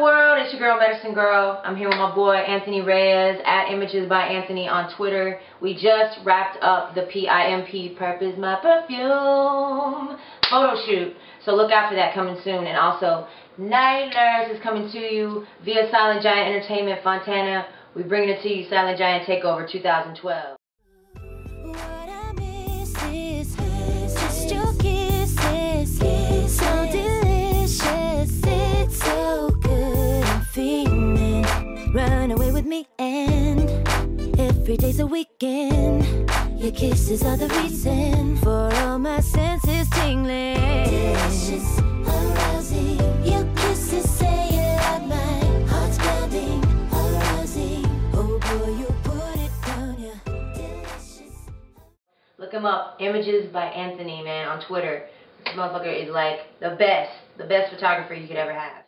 world? It's your girl, Medicine Girl. I'm here with my boy, Anthony Reyes, at Images by Anthony on Twitter. We just wrapped up the PIMP, Purp Is My Perfume, photo shoot. So look out for that coming soon. And also, Night Nurse is coming to you via Silent Giant Entertainment, Fontana. We're bringing it to you, Silent Giant Takeover 2012. With me and every day's a weekend. Your kisses are the reason for all my senses tingling. Delicious, arousing. Your kisses say you like my heart's pounding, arousing. Oh boy, you put it down, yeah. Delicious. Look him up, Images by Anthony, man, on Twitter. This motherfucker is like the best, the best photographer you could ever have.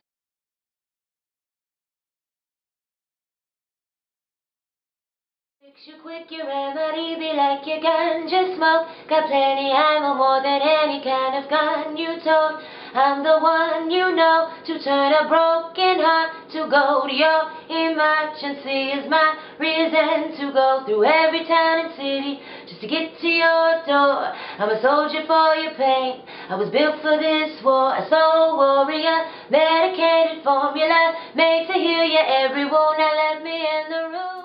Fix you quick, your remedy be like your ganja smoke. Got plenty ammo, more than any kind of gun you told. I'm the one you know to turn a broken heart to go to your emergency is my reason to go through every town and city just to get to your door. I'm a soldier for your pain. I was built for this war, a soul warrior, medicated formula made to heal your every wound. Now let me in the room.